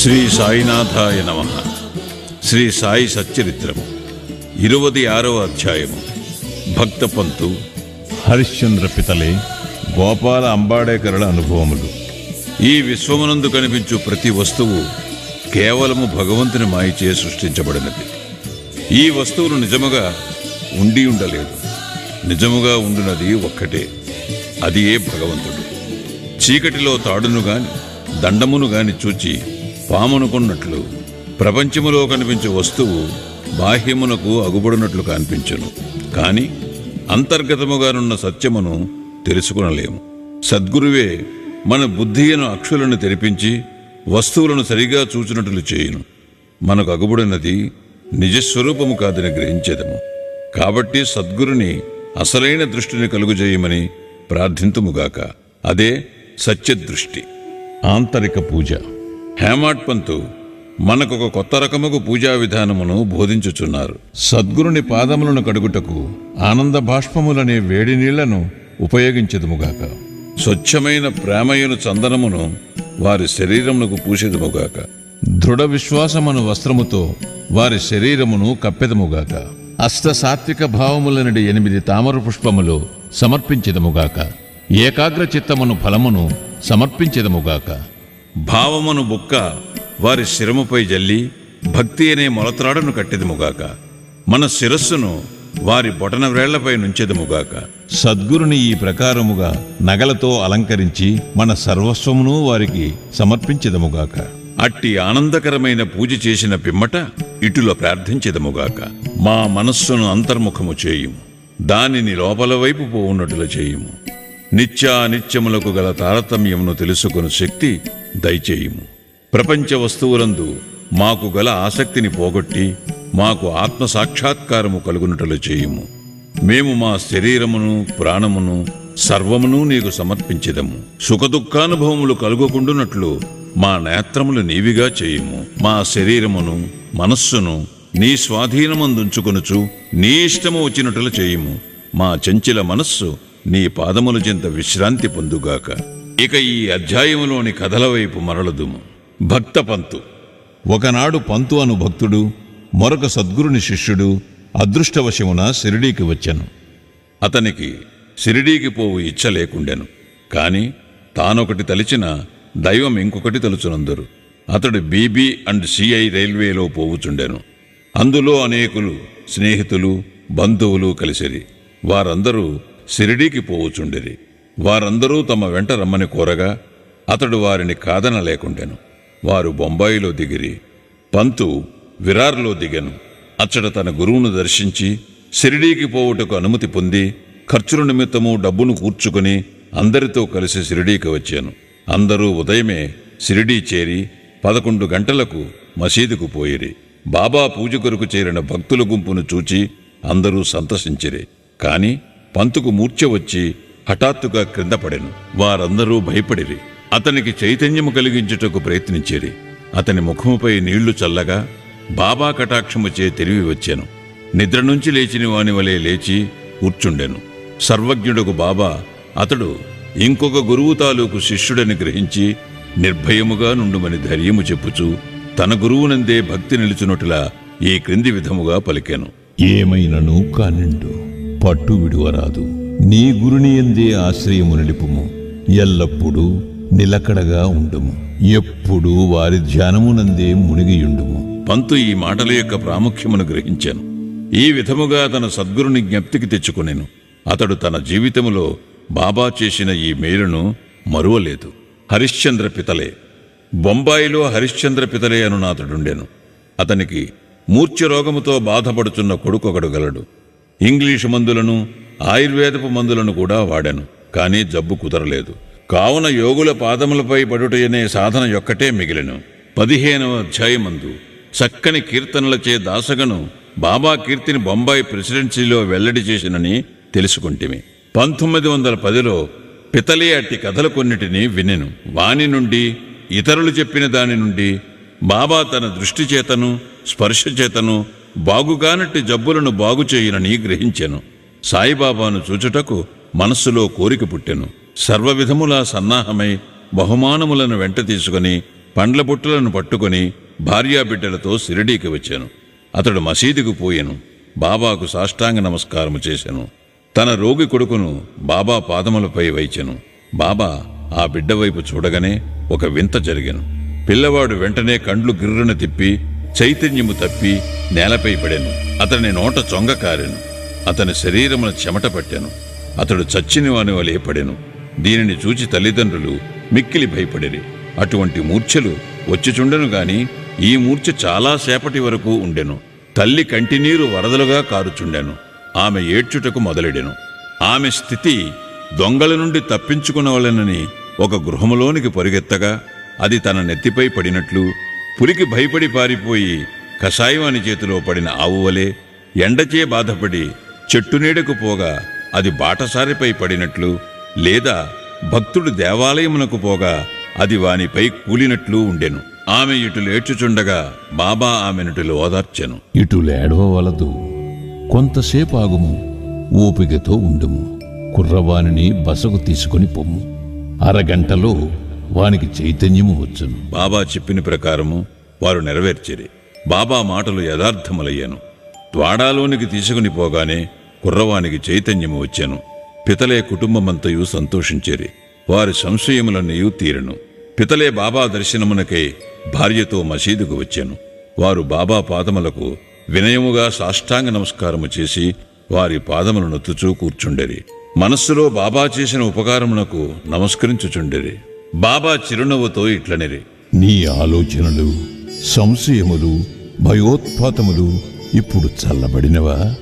శ్రీ సాయినాథాయ నమ. శ్రీ సాయి సచ్చరిత్రము. ఇరువది ఆరవ అధ్యాయము. భక్త పంతు హరిశ్చంద్ర పితలే గోపాల అంబాడేకరుల అనుభవములు. ఈ విశ్వమునందు కనిపించు ప్రతి వస్తువు కేవలము భగవంతుని మాయచే సృష్టించబడినది. ఈ వస్తువులు నిజముగా ఉండి ఉండలేదు. నిజముగా ఉండునది ఒక్కటే. అది ఏ భగవంతుడు. చీకటిలో తాడును గాని దండమును గాని చూచి పామనుకున్నట్లు ప్రపంచములో కనిపించే వస్తువు బాహ్యమునకు అగుబడినట్లు కనిపించును. కాని అంతర్గతముగానున్న సత్యమును తెలుసుకునలేము. సద్గురువే మన బుద్ధి అను అక్షులను తెరిపించి వస్తువులను సరిగా చూచినట్లు చేయును. మనకు అగుబడినది నిజస్వరూపము కాదని గ్రహించేదము. కాబట్టి సద్గురుని అసలైన దృష్టిని కలుగుజేయమని ప్రార్థింతుముగాక అదే సత్యదృష్టి. ఆంతరిక పూజ. హేమాట్ పంతు మనకొక కొత్త రకముకు పూజా విధానమును బోధించుచున్నారు. సద్గురుని పాదములను కడుగుటకు ఆనంద బాష్పములనే వేడి నీళ్ళను ఉపయోగించదుముగాక. స్వచ్ఛమైన ప్రేమయును చందనమును వారి శరీరమునకు పూసేదముగాక. దృఢ విశ్వాసమను వస్త్రముతో వారి శరీరమును కప్పెదముగాక. అష్ట సాత్విక భావములనడి ఎనిమిది తామర పుష్పములు సమర్పించదముగాక. ఏకాగ్ర చిత్తమును ఫలమును సమర్పించదముగాక. భావమును బుక్క వారి శిరముపై జల్లి భక్తి అనే మొలత్రాడును కట్టెదుముగాక. మన శిరస్సును వారి బొటన వ్రేళ్ళపై నుంచెదుముగాక. సద్గురుని ఈ ప్రకారముగా నగలతో అలంకరించి మన సర్వస్వమును వారికి సమర్పించదముగాక. అట్టి ఆనందకరమైన పూజ చేసిన పిమ్మట ఇటులో ప్రార్థించెదముగాక. మా మనస్సును అంతర్ముఖము చేయుము. దానిని లోపల వైపు పోవున్నట్లు చేయుము. నిత్యానిత్యములకు గల తారతమ్యమును తెలుసుకుని శక్తి దయచేయుము. ప్రపంచ వస్తువులందు మాకు గల ఆసక్తిని పోగొట్టి మాకు ఆత్మ సాక్షాత్కారము కలుగునట్లు చేయుము. మేము మా శరీరమును ప్రాణమును సర్వమును నీకు సమర్పించదము. సుఖదుఖానుభవములు కలుగకుండునట్లు మా నేత్రములు నీవిగా చేయుము. మా శరీరమును మనస్సును నీ స్వాధీనమందుంచుకొనుచు నీ ఇష్టము వచ్చినట్లు చేయుము. మా చంచల మనస్సు నీ పాదముల చెంత విశ్రాంతి పొందుగాక. ఇక ఈ అధ్యాయములోని కథల వైపు మరలదుము. భక్త పంతు. ఒకనాడు పంతు అను భక్తుడు మరొక సద్గురుని శిష్యుడు అదృష్టవశమున సిరిడీకి వచ్చాను. అతనికి షిరిడీకి పోవు ఇచ్చ లేకుండెను. కాని తానొకటి తలిచిన దైవం ఇంకొకటి తలుచునందరు. అతడు బీబీ అండ్ సిఐ రైల్వేలో పోవుచుండెను. అందులో అనేకులు స్నేహితులు బంధువులు కలిసిరి. వారందరూ షిరిడీకి పోవుచుండిరి. వారందరూ తమ వెంట రమ్మని కోరగా అతడు వారిని కాదనలేకుండెను. వారు బొంబాయిలో దిగిరి పంతు విరార్లో దిగెను. అచ్చట తన గురువును దర్శించి షిరిడీకి పోవుటకు అనుమతి పొంది ఖర్చుల నిమిత్తము డబ్బును కూర్చుకుని అందరితో కలిసి షిరిడీకి వచ్చాను. అందరూ ఉదయమే షిరిడీ చేరి పదకొండు గంటలకు మసీదుకు పోయిరి. బాబా పూజ కొరకు చేరిన భక్తుల గుంపును చూచి అందరూ సంతసించిరి. కాని పంతుకు మూర్ఛ వచ్చి హఠాత్తుగా క్రింద పడెను వారందరూ భయపడిరి. అతనికి చైతన్యము కలిగించుటకు ప్రయత్నించిరి. అతని ముఖముపై నీళ్ళు చల్లగా బాబా కటాక్షముచే తిరిగి వచ్చాను. నిద్ర నుంచి లేచిన వాని వలె లేచి కూర్చుండెను. సర్వజ్ఞుడకు బాబా అతడు ఇంకొక గురువు తాలూకు శిష్యుడని గ్రహించి నిర్భయముగా నుండుమని ధైర్యము చెప్పుచు తన గురువునందే భక్తి నిలుచునట్లా ఈ క్రింది విధముగా పలికాను. ఏమైనను కానిండు పట్టు విడువరాదు నీ గురుని ఎందే ఆశ్రయము నడిపుము ఎల్లప్పుడూ నిలకడగా ఉండుము. ఎప్పుడు వారి ధ్యానమునందే మునిగియుండుము. పంతు ఈ మాటల యొక్క ప్రాముఖ్యమును గ్రహించాను. ఈ విధముగా తన సద్గురుని జ్ఞప్తికి తెచ్చుకొనెను. అతడు తన జీవితములో బాబా చేసిన ఈ మేలును మరువలేదు. హరిశ్చంద్ర పితలే. బొంబాయిలో హరిశ్చంద్ర పితలే అను నాతడుండెను అతనికి మూర్ఛ రోగముతో బాధపడుచున్న కొడుకొకడు గలడు. ఇంగ్లీషు మందులను ఆయుర్వేదపు మందులను కూడా వాడాను కానీ జబ్బు కుదరలేదు. కావున యోగుల పాదములపై పడుటయనే సాధన యొక్కటే మిగిలెను. పదిహేనవ అధ్యాయమందు చక్కని కీర్తనలచే దాసగను బాబా కీర్తిని బొంబాయి ప్రెసిడెన్సీలో వెల్లడి చేసినని తెలుసుకుంటిమి. పంతొమ్మిది వందల పదిలో పితలి అట్టి కథలు కొన్నిటిని వినెను. వాని నుండి ఇతరులు చెప్పిన దాని నుండి బాబా తన దృష్టి చేతను స్పర్శ చేతను బాగుగానట్టి జబ్బులను బాగు చేయునని గ్రహించెను. సాయిబాబాను చూచుటకు మనస్సులో కోరిక పుట్టెను. సర్వవిధములా సన్నాహమై బహుమానములను వెంట తీసుకుని పండ్ల బుట్టలను పట్టుకొని భార్యాబిడ్డలతో సిరిడీకి వచ్చాను. అతడు మసీదుకు పోయాను. బాబాకు సాష్టాంగ నమస్కారము చేశాను తన రోగి కొడుకును బాబా పాదములపై వైచెను. బాబా ఆ బిడ్డ వైపు చూడగానే ఒక వింత జరిగాను. పిల్లవాడు వెంటనే కండ్లు గిర్రున తిప్పి చైతన్యము తప్పి నేలపై పడాను. అతని నోట చొంగ కారెను. అతని శరీరమున చెమట పట్టాను. అతడు చచ్చినవాని వలె పడెను. దీనిని చూచి తల్లిదండ్రులు మిక్కిలి భయపడిరి. అటువంటి మూర్ఛలు వచ్చిచుండెను గాని ఈ మూర్ఛ చాలా సేపటి వరకు ఉండెను. తల్లి కంటినీరు వరదలుగా కారుచుండెను. ఆమె ఏడ్చుటకు మొదలెడెను. ఆమె స్థితి దొంగల నుండి తప్పించుకునవలెనని ఒక గృహములోనికి పరుగెత్తగా అది తన నెత్తిపై పడినట్లు పులికి భయపడి పారిపోయి కషాయవాని చేతిలో పడిన ఆవువలే ఎండచే బాధపడి చెట్టు నీడకు పోగా అది బాటసారిపై పడినట్లు లేదా భక్తుడు దేవాలయమునకు పోగా అది వానిపై కూలినట్లు ఉండెను. ఆమె ఇటు లేచుచుండగా బాబా ఆమెనుటిలో ఓదార్చెను ఇటు లేడవలదు కొంతసేపు ఆగుము. ఓపికతో ఉండుము. కుర్రవానిని బసకు తీసుకొని పొమ్ము అరగంటలో వానికి చైతన్యము వచ్చును. బాబా చెప్పిన ప్రకారము వారు నెరవేర్చిరి. బాబా మాటలు యథార్థములయ్యాను. ద్వాడాలోనికి తీసుకుని పోగానే కుర్రవానికి చైతన్యము వచ్చాను. పితలే కుటుంబమంతయు సంతోషించేరి. వారి సంశయములన్నయు తీరెను. పితలే బాబా దర్శనమునకై భార్యతో మసీదుకు వచ్చాను. వారు బాబా పాదములకు వినయముగా సాష్టాంగ నమస్కారము చేసి వారి పాదములు నొత్తుచూ కూర్చుండెరి. మనస్సులో బాబా చేసిన ఉపకారమునకు నమస్కరించుచుండెరి. బాబా చిరునవ్వుతో ఇట్లనిరి. నీ ఆలోచనలు సంశయములు భయోత్పాతములు ఇప్పుడు చల్లబడినవా?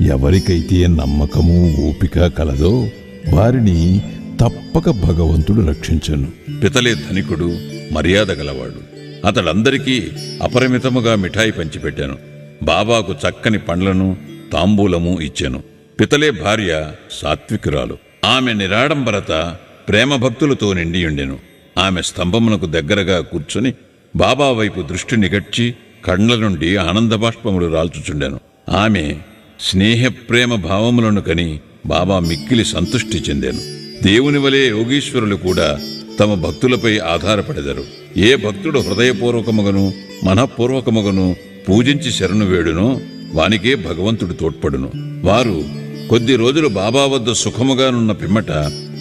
ఎవరికైతే నమ్మకము ఓపిక కలదో వారిని తప్పక భగవంతుడు రక్షించను. పితలే ధనికుడు మర్యాద గలవాడు. అతడందరికీ అపరిమితముగా మిఠాయి పంచిపెట్టాను. బాబాకు చక్కని పండ్లను తాంబూలము ఇచ్చాను. పితలే భార్య సాత్వికురాలు. ఆమె నిరాడంబరత ప్రేమ భక్తులతో నిండియుండెను. ఆమె స్తంభమునకు దగ్గరగా కూర్చుని బాబా వైపు దృష్టి నిగడ్చి కండ్ల నుండి ఆనందబాష్పములు రాల్చుచుండెను. ఆమె స్నేహ ప్రేమ భావములను కని బాబా మిక్కిలి సంతుష్టి చెందాను. దేవుని వలె యోగీశ్వరులు కూడా తమ భక్తులపై ఆధారపడెదరు. ఏ భక్తుడు హృదయపూర్వకముగను మనఃపూర్వకముగను పూజించి శరణు వేడునో వానికే భగవంతుడు తోడ్పడును. వారు కొద్ది రోజులు బాబా వద్ద సుఖముగానున్న పిమ్మట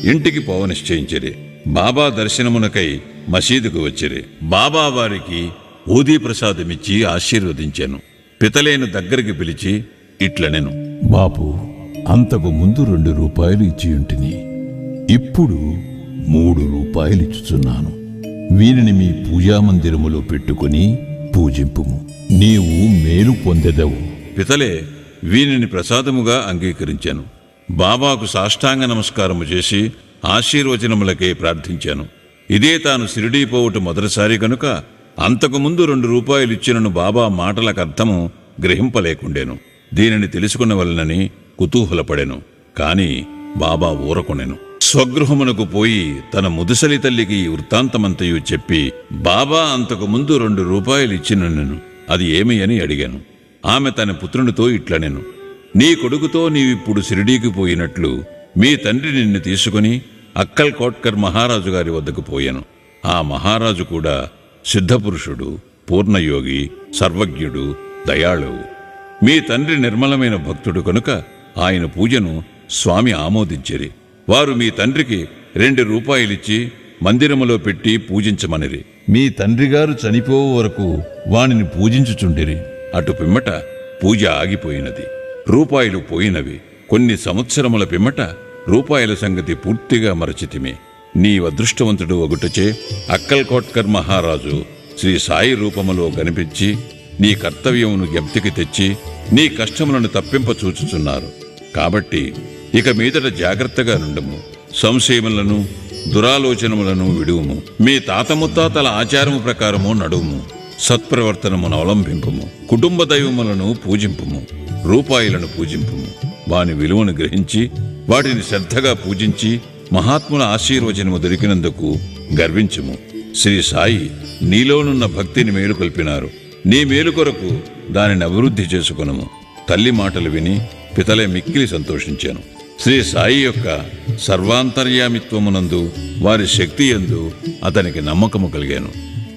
ఇంటికి పోవ నిశ్చయించిరి బాబా దర్శనమునకై మసీదుకు వచ్చిరి. బాబా వారికి ఊదీ ప్రసాదమిచ్చి ఆశీర్వదించాను. పితలేను దగ్గరికి పిలిచి ఇట్లనెను బాపు అంతకు ముందు రెండు రూపాయలు ఇచ్చి ఉంటిని. ఇప్పుడు మూడు రూపాయలు ఇచ్చుచున్నాను. వీరిని మీ పూజామందిరములో పెట్టుకుని పూజింపుము. నీవు మేలు పొందెదవు. పితలే వీనిని ప్రసాదముగా అంగీకరించాను. బాబాకు సాష్టాంగ నమస్కారము చేసి ఆశీర్వచనములకే ప్రార్థించాను. ఇదే తాను సిరిడీ పోవుట మొదటిసారి కనుక అంతకుముందు రెండు రూపాయలు ఇచ్చినను బాబా మాటలకు అర్థము గ్రహింపలేకుండెను. దీనిని తెలుసుకునవలనని కుతూహలపడెను కాని బాబా ఊరకొనెను. స్వగృహమునకు పోయి తన ముదుసలి తల్లికి వృత్తాంతమంతయు చెప్పి బాబా అంతకు ముందు రెండు రూపాయలు ఇచ్చినను అది ఏమి అని అడిగాను. ఆమె తన పుత్రునితో ఇట్లనెను. నీ కొడుకుతో నీవిప్పుడు షిరిడీకి పోయినట్లు మీ తండ్రి నిన్ను తీసుకుని అక్కల్ కోట్కర్ మహారాజు గారి వద్దకు పోయాను. ఆ మహారాజు కూడా సిద్ధపురుషుడు పూర్ణయోగి సర్వజ్ఞుడు దయాళువు. మీ తండ్రి నిర్మలమైన భక్తుడు కనుక ఆయన పూజను స్వామి ఆమోదించిరి. వారు మీ తండ్రికి రెండు రూపాయలిచ్చి మందిరములో పెట్టి పూజించమనిరి. మీ తండ్రిగారు చనిపోవు వరకు వానిని పూజించుచుండిరి. అటు పిమ్మట పూజ ఆగిపోయినది. రూపాయలు పోయినవి. కొన్ని సంవత్సరముల పిమ్మట రూపాయల సంగతి పూర్తిగా మరచితిమి. నీ అదృష్టవంతుడు ఒకటచే అక్కల్కోట్కర్ మహారాజు శ్రీ సాయి రూపములో కనిపించి నీ కర్తవ్యమును జ్ఞప్తికి తెచ్చి నీ కష్టములను తప్పింప చూచుచున్నారు. కాబట్టి ఇక మీదట జాగ్రత్తగా నుండుము. సంశయములను దురాలోచనములను విడువుము. మీ తాత ముత్తాతల ఆచారము ప్రకారము నడువుము. సత్ప్రవర్తనమును అవలంబింపుము కుటుంబ దైవములను పూజింపుము. రూపాయలను పూజింపుము. వాని విలువను గ్రహించి వాటిని శ్రద్ధగా పూజించి మహాత్ముల ఆశీర్వచనము దొరికినందుకు గర్వించుము. శ్రీ సాయి నీలోనున్న భక్తిని మేలుకొల్పినారు నీ మేలు కొరకు దానిని అభివృద్ధి చేసుకునము. తల్లి మాటలు విని పితలే మిక్కిలి సంతోషించాను. శ్రీ సాయి యొక్క సర్వాంతర్యామిత్వమునందు వారి శక్తి యందు అతనికి నమ్మకము కలిగాను.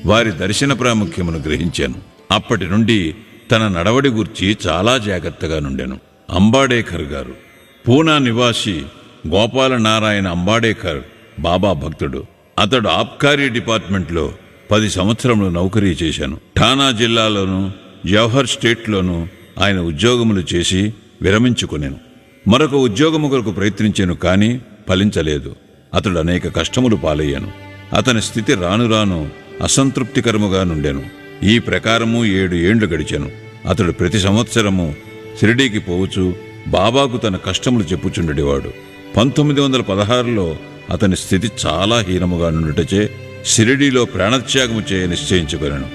వారి దర్శన ప్రాముఖ్యమును గ్రహించాను. అప్పటి నుండి తన నడవడి గూర్చి చాలా జాగ్రత్తగా నుండెను. అంబాడేకర్ గారు. పూనా నివాసి గోపాల నారాయణ అంబాడేకర్ బాబా భక్తుడు. అతడు ఆబ్కారీ డిపార్ట్మెంట్లో పది సంవత్సరములు నౌకరీ చేశాను. ఠానా జిల్లాలోను జవహర్ స్టేట్లోనూ ఆయన ఉద్యోగములు చేసి విరమించుకునేను. మరొక ఉద్యోగము కొరకు ప్రయత్నించాను కానీ ఫలించలేదు. అతడు అనేక కష్టములు పాలయ్యాను. అతని స్థితి రాను రాను అసంతృప్తికరముగా నుండెను. ఈ ప్రకారము ఏడు ఏండ్లు గడిచాను. అతడు ప్రతి సంవత్సరము షిరిడీకి పోవచ్చు బాబాకు తన కష్టములు చెప్పుచుండేవాడు పంతొమ్మిది వందల పదహారులో అతని స్థితి చాలా హీనముగా నుండుటచే షిరిడీలో ప్రాణత్యాగము చేయ నిశ్చయించుకొనెను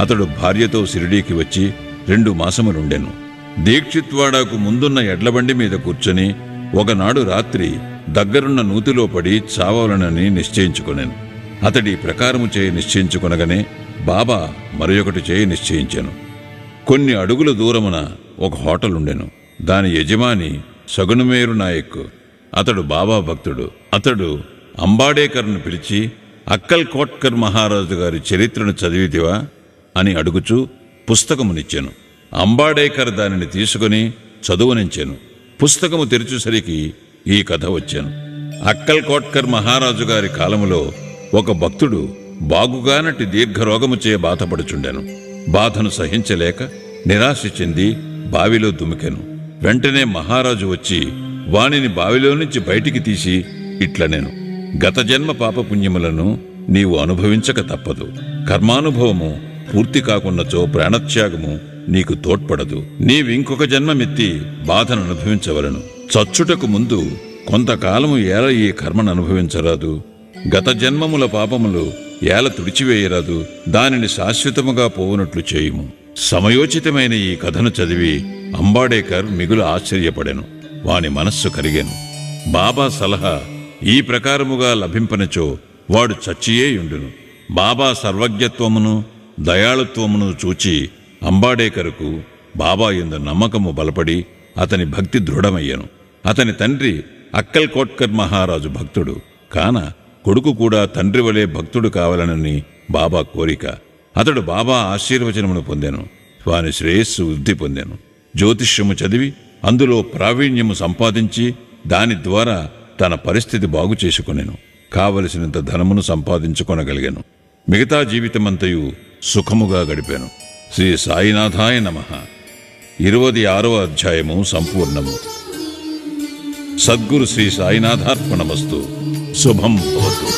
అతడు భార్యతో షిరిడీకి వచ్చి రెండు మాసములుండెను. దీక్షిత్వాడాకు ముందున్న ఎడ్లబండి మీద కూర్చొని ఒకనాడు రాత్రి దగ్గరున్న నూతిలో పడి చావాలనని నిశ్చయించుకొనెను. అతడి ప్రకారము చేయి నిశ్చయించుకొనగానే బాబా మరొకటి చేయి నిశ్చయించాను. కొన్ని అడుగుల దూరమున ఒక హోటల్ ఉండెను దాని యజమాని సగునుమేరు నాయక్. అతడు బాబా భక్తుడు. అతడు అంబాడేకర్ను పిలిచి అక్కల్ కోట్కర్ మహారాజు గారి చరిత్రను చదివితివా అని అడుగుచూ పుస్తకమునిచ్చాను. అంబాడేకర్ దానిని తీసుకుని చదువునించాను. పుస్తకము తెరిచేసరికి ఈ కథ వచ్చాను. అక్కల్ కోట్కర్ మహారాజు గారి కాలములో ఒక భక్తుడు బాగుగానటి దీర్ఘరోగముచే బాధపడుచుండెను. బాధను సహించలేక నిరాశ చెంది బావిలో దుమికెను. వెంటనే మహారాజు వచ్చి వానిని బావిలో నుంచి బయటికి తీసి ఇట్లనెను. గత జన్మ పాపపుణ్యములను నీవు అనుభవించక తప్పదు. కర్మానుభవము పూర్తి కాకున్నచో ప్రాణత్యాగము నీకు తోడ్పడదు. నీవింకొక జన్మమెత్తి బాధను అనుభవించవలను. చచ్చుటకు ముందు కొంతకాలము ఏల ఈ కర్మను అనుభవించరాదు. గత జన్మముల పాపములు ఏల తుడిచివేయరాదు. దానిని శాశ్వతముగా పోవునట్లు చేయుము. సమయోచితమైన ఈ కథను చదివి అంబాడేకర్ మిగులు ఆశ్చర్యపడెను. వాని మనస్సు కరిగాను. బాబా సలహా ఈ ప్రకారముగా లభింపనచో వాడు చచ్చియేయుండును బాబా సర్వజ్ఞత్వమును దయాళుత్వమును చూచి అంబాడేకరుకు బాబా ఎందు నమ్మకము బలపడి అతని భక్తి దృఢమయ్యను. అతని తండ్రి అక్కల్ కోట్కర్ మహారాజు భక్తుడు. కాన కొడుకు కూడా తండ్రి వలె భక్తుడు కావాలనని బాబా కోరిక. అతడు బాబా ఆశీర్వచనమును పొందాను. వాని శ్రేయస్సు వృద్ధి పొందాను. జ్యోతిష్యము చదివి అందులో ప్రావీణ్యము సంపాదించి దాని ద్వారా తన పరిస్థితి బాగు చేసుకునేను. కావలసినంత ధనమును సంపాదించుకొనగలిగాను. మిగతా జీవితమంతయు సుఖముగా గడిపాను. శ్రీ సాయినాథాయ నమ. ఇరవది ఆరవ అధ్యాయము సంపూర్ణము. సద్గురు శ్రీ సాయినాథార్పణమస్తు. శుభం భవతు.